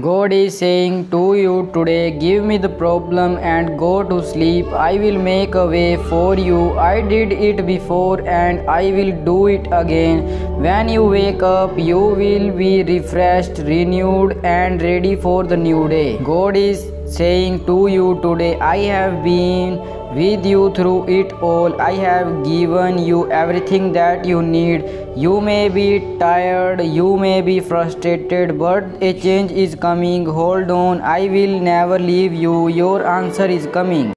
God is saying to you today, Give me the problem and go to sleep. I will make a way for you. I did it before and I will do it again. When you wake up, you will be refreshed, renewed, and ready for the new day. God is saying to you today, I have been with you through it all. I have given you everything that you need. You may be tired, you may be frustrated, but a change is coming. Hold on, I will never leave you. Your answer is coming.